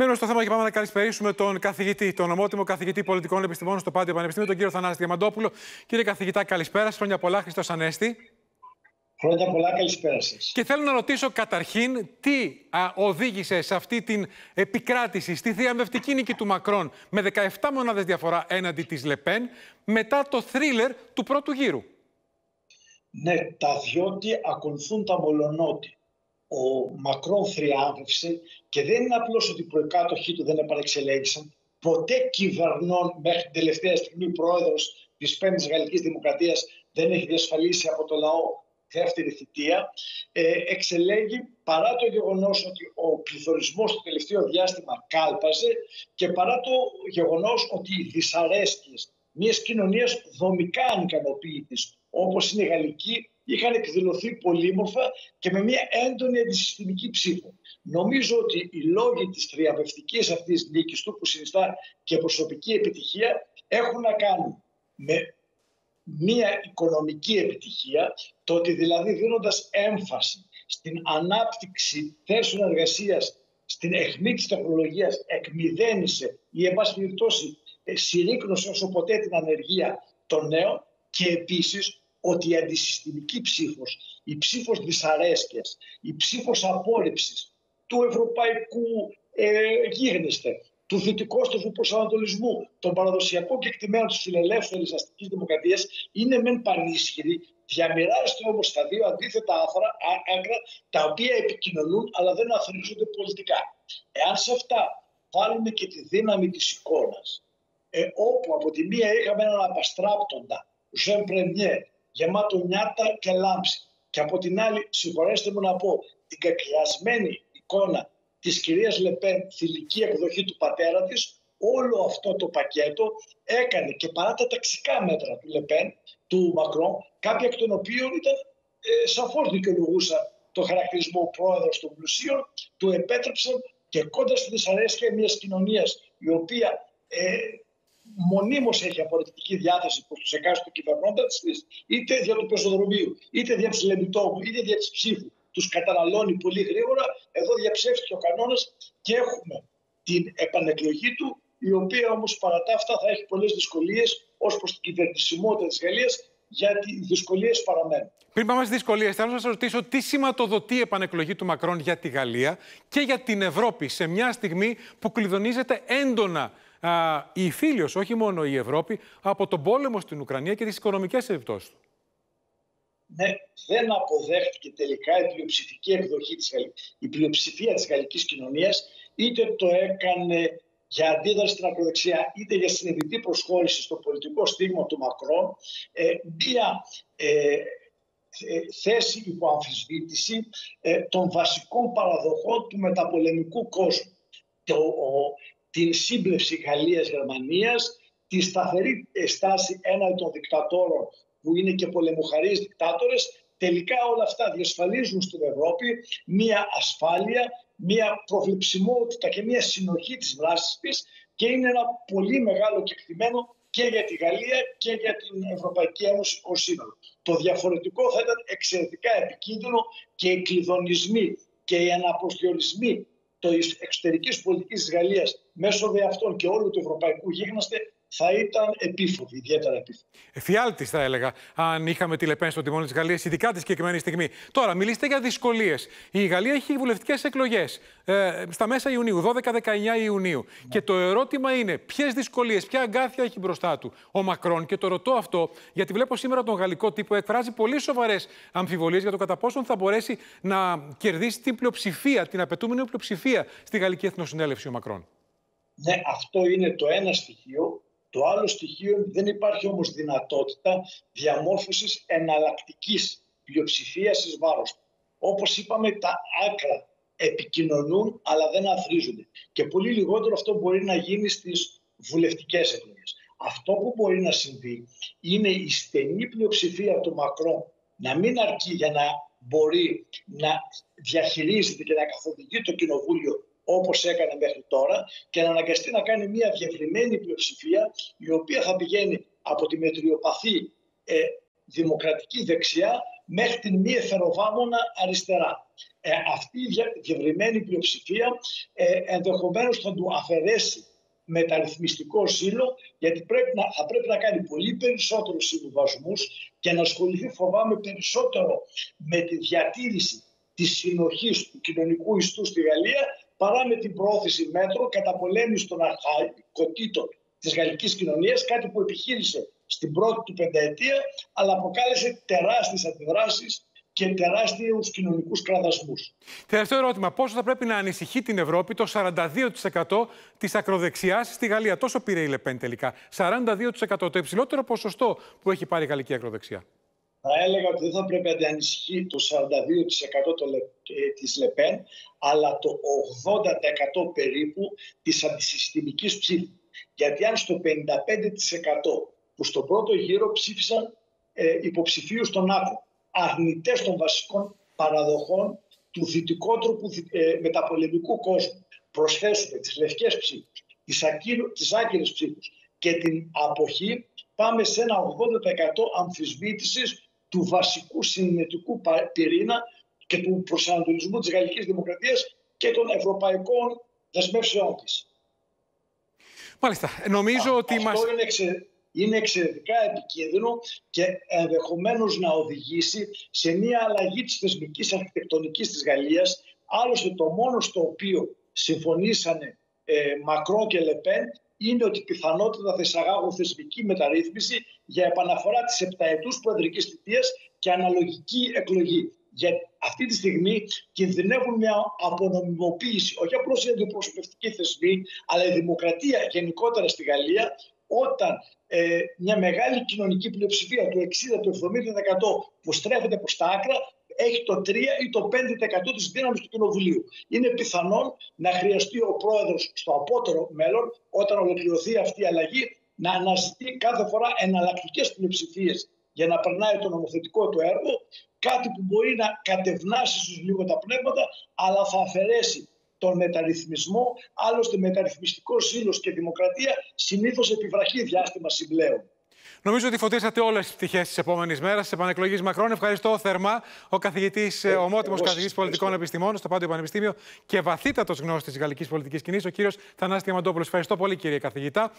Μένουμε στο θέμα και πάμε να καλησπερίσουμε τον καθηγητή, τον ομότιμο καθηγητή πολιτικών επιστημών στο Πάντιο Πανεπιστήμιο, τον κύριο Θανάση Διαμαντόπουλο. Κύριε καθηγητά, καλησπέρα. Χρόνια πολλά, Χριστός Ανέστη. Χρόνια πολλά, καλησπέρα σας. Και θέλω να ρωτήσω καταρχήν τι α, οδήγησε σε αυτή την επικράτηση, στη διαμευτική νίκη του Μακρόν με 17 μονάδες διαφορά έναντι της Λεπέν μετά το θρίλερ του πρώτου γύρου; Ναι, τα διότι ακολουθούν τα μολονότη ο Μακρόν θριάμβευσε και δεν είναι απλώς ότι οι προεκάτοχοί του δεν επανεξελέγησαν. Ποτέ κυβερνών μέχρι την τελευταία στιγμή πρόεδρος της Πέμπτης Γαλλικής Δημοκρατίας δεν έχει διασφαλίσει από το λαό δεύτερη θητεία. Ε, εξελέγει παρά το γεγονός ότι ο πληθωρισμός το τελευταίο διάστημα κάλπαζε και παρά το γεγονός ότι οι δυσαρέσκειες μιας κοινωνίας δομικά ανικανοποίητης όπως είναι η γαλλική είχαν εκδηλωθεί πολύμορφα και με μια έντονη αντισυστημική ψήφο. Νομίζω ότι οι λόγοι της θριαμβευτικής αυτής νίκης του που συνιστά και προσωπική επιτυχία έχουν να κάνουν με μια οικονομική επιτυχία, το ότι δηλαδή δίνοντας έμφαση στην ανάπτυξη θέσεων εργασίας, στην αιχμή της τεχνολογίας, εκμυδένισε ή εν πάση περιπτώσει ε, συρρήκνωσε όσο ποτέ την ανεργία των νέων και επίσης ότι η αντισυστημική ψήφος, η ψήφος δυσαρέσκειας, η ψήφος απόρριψης του ευρωπαϊκού ε, γίγνεσθε, του δυτικόστροφου προσανατολισμού, των παραδοσιακών κεκτημένων της φιλελεύθερης αστικής δημοκρατίας είναι μεν πανίσχυρη, διαμοιράζεται όμως στα δύο αντίθετα άθρα, άκρα, τα οποία επικοινωνούν αλλά δεν αθροίζονται πολιτικά. Εάν σε αυτά βάλουμε και τη δύναμη της εικόνας, ε, όπου από τη μία είχαμε έναν απαστράπτοντα, Ζεν Πρεμιέ, γεμάτο νιάτα και λάμψη. Και από την άλλη, συγχωρέστε μου να πω, την κακιασμένη εικόνα της κυρίας Λεπέν, θηλυκή εκδοχή του πατέρα της, όλο αυτό το πακέτο έκανε και παρά τα ταξικά μέτρα του Λεπέν, του Μακρόν, κάποια εκ των οποίων ήταν ε, σαφώς δικαιολογούσαν το χαρακτηρισμό πρόεδρος των πλουσίων, του επέτρεψαν και κοντά στη δυσαρέσκεια μιας κοινωνίας η οποία ε, μονίμως έχει απορριπτική διάθεση προς τους εκάστοτε κυβερνώντας της, είτε δια του πεζοδρομίου, είτε δια της Λεμιτόμου, είτε δια της ψήφου. Τους καταναλώνει πολύ γρήγορα. Εδώ διαψεύστηκε ο κανόνας και έχουμε την επανεκλογή του, η οποία όμως παρά τα αυτά θα έχει πολλές δυσκολίες ως προς την κυβερνησιμότητα της Γαλλίας, γιατί οι δυσκολίες παραμένουν. Πριν πάμε στις δυσκολίες, θέλω να σας ρωτήσω τι σηματοδοτεί η επανεκλογή του Μακρόν για τη Γαλλία και για την Ευρώπη σε μια στιγμή που κλειδονίζεται έντονα α, η φίλιος, όχι μόνο η Ευρώπη, από τον πόλεμο στην Ουκρανία και τις οικονομικές επιπτώσεις του. Ναι, δεν αποδέχτηκε τελικά η πλειοψηφική εκδοχή της η πλειοψηφία της γαλλικής κοινωνίας, είτε το έκανε για αντίδραση στην ακροδεξιά, είτε για συνειδητή προσχώρηση στο πολιτικό στίγμα του Μακρόν, ε, μία ε, ε θέση υπό αμφισβήτηση ε, των βασικών παραδοχών του μεταπολεμικού κόσμου. Το, την σύμπλευση Γαλλίας-Γερμανίας, τη σταθερή στάση έναντι των δικτατόρων που είναι και πολεμοχαρείς δικτάτορες, τελικά όλα αυτά διασφαλίζουν στην Ευρώπη μία ασφάλεια, μία προβλεψιμότητα και μία συνοχή της δράσης της και είναι ένα πολύ μεγάλο κεκτημένο και για τη Γαλλία και για την Ευρωπαϊκή Ένωση ως σύνολο. Το διαφορετικό θα ήταν εξαιρετικά επικίνδυνο και οι κλειδονισμοί και οι αναπροσδιορισμοί τη εξωτερικής πολιτικής της Γαλλίας μέσω δε αυτών και όλου του ευρωπαϊκού γίγναστε θα ήταν επίφοβη, ιδιαίτερα επίφοβη. Εφιάλτης, θα έλεγα, αν είχαμε τη Λεπέν στο τιμόνι της Γαλλίας, ειδικά τη συγκεκριμένη στιγμή. Τώρα, μιλήστε για δυσκολίες. Η Γαλλία έχει βουλευτικές εκλογές ε, στα μέσα Ιουνίου, 12-19 Ιουνίου. Ναι. Και το ερώτημα είναι, ποιες δυσκολίες, ποια αγκάθια έχει μπροστά του ο Μακρόν; Και το ρωτώ αυτό, γιατί βλέπω σήμερα τον γαλλικό τύπο εκφράζει πολύ σοβαρές αμφιβολίες για το κατά πόσον θα μπορέσει να κερδίσει την πλειοψηφία, την απαιτούμενη πλειοψηφία στη Γαλλική Εθνοσυνέλευση ο Μακρόν. Ναι, αυτό είναι το ένα στοιχείο. Το άλλο στοιχείο δεν υπάρχει όμως δυνατότητα διαμόρφωσης εναλλακτικής πλειοψηφίας εις βάρος. Όπως είπαμε, τα άκρα επικοινωνούν αλλά δεν αθρίζονται. Και πολύ λιγότερο αυτό μπορεί να γίνει στις βουλευτικές εκλογές. Αυτό που μπορεί να συμβεί είναι η στενή πλειοψηφία του Μακρόν να μην αρκεί για να μπορεί να διαχειρίζεται και να καθοδηγεί το κοινοβούλιο όπως έκανε μέχρι τώρα και να αναγκαστεί να κάνει μια διευρυμένη πλειοψηφία η οποία θα πηγαίνει από τη μετριοπαθή ε, δημοκρατική δεξιά μέχρι την μη εφεροβάμωνα αριστερά. Ε, αυτή η διευρυμένη πλειοψηφία ε, ενδεχομένως θα του αφαιρέσει μεταρρυθμιστικό ζήλο, γιατί πρέπει να, θα πρέπει να κάνει πολύ περισσότερους συμβιβασμούς και να ασχοληθεί, φοβάμαι, περισσότερο με τη διατήρηση της συνοχής του κοινωνικού ιστού στη Γαλλία, παρά με την πρόθεση μέτρων πολέμηση των αρχαϊκοτήτων της γαλλικής κοινωνίας, κάτι που επιχείρησε στην πρώτη του πενταετία, αλλά αποκάλεσε τεράστιες αντιδράσεις και τεράστιους κοινωνικούς κραδασμούς. Τελευταίο ερώτημα. Πόσο θα πρέπει να ανησυχεί την Ευρώπη το 42% της ακροδεξιάς στη Γαλλία; Τόσο πήρε η Λεπέν τελικά. 42% το υψηλότερο ποσοστό που έχει πάρει η γαλλική ακροδεξιά. Θα έλεγα ότι δεν θα πρέπει να ανησυχεί το 42% ε, της Λεπέν, αλλά το 80% περίπου της αντισυστημικής ψήφου. Γιατί αν στο 55% που στον πρώτο γύρο ψήφισαν ε, υποψηφίους στον άκρο, αρνητές των βασικών παραδοχών του δυτικότροπου ε, μεταπολεμικού κόσμου. Προσθέσουμε τις λευκές ψήφους, τις, ακύρω, τις άκυρες ψήφους και την αποχή, πάμε σε ένα 80% αμφισβήτησης του βασικού συνετικού πυρήνα και του προσανατολισμού της γαλλικής δημοκρατίας και των ευρωπαϊκών δεσμεύσεών της. Μάλιστα. Νομίζω ότι αυτό μας... είναι, είναι εξαιρετικά επικίνδυνο και ενδεχομένως να οδηγήσει σε μια αλλαγή της θεσμικής αρχιτεκτονικής της Γαλλίας. Άλλωστε το μόνο στο οποίο συμφωνήσανε ε, Μακρό και Λεπέν είναι ότι πιθανότητα θα εισαγάγουν θεσμική μεταρρύθμιση για επαναφορά της επταετούς προεδρικής θητείας και αναλογική εκλογή. Για αυτή τη στιγμή κινδυνεύουν μια απονομιμοποίηση, όχι απλώς η αντιπροσωπευτική θεσμή, αλλά η δημοκρατία γενικότερα στη Γαλλία, όταν ε, μια μεγάλη κοινωνική πλειοψηφία του 60, του 70% που στρέφεται προς τα άκρα έχει το 3 ή το 5% της δύναμης του Κοινοβουλίου. Είναι πιθανόν να χρειαστεί ο πρόεδρος στο απότερο μέλλον, όταν ολοκληρωθεί αυτή η αλλαγή, να αναζητεί κάθε φορά εναλλακτικές πλειοψηφίες για να περνάει το νομοθετικό του έργο, κάτι που μπορεί να κατευνάσει στους λίγο τα πνεύματα, αλλά θα αφαιρέσει τον μεταρρυθμισμό. Άλλωστε, μεταρρυθμιστικός ζήλο και δημοκρατία συνήθως επιβραχεί διάστημα συμπλέον. Νομίζω ότι φωτίσατε όλες τις πτυχές της επόμενης μέρας τη επανεκλογή Μακρόν. Ευχαριστώ θερμά ο καθηγητής, ε, ομότιμος καθηγητής πολιτικών επιστημών στο Πάντιο Πανεπιστήμιο και βαθύτατος γνώστης της γαλλικής πολιτικής κοινή, ο κύριος Θανάστη Διαμαντόπουλος. Ευχαριστώ πολύ, κύριε καθηγητά.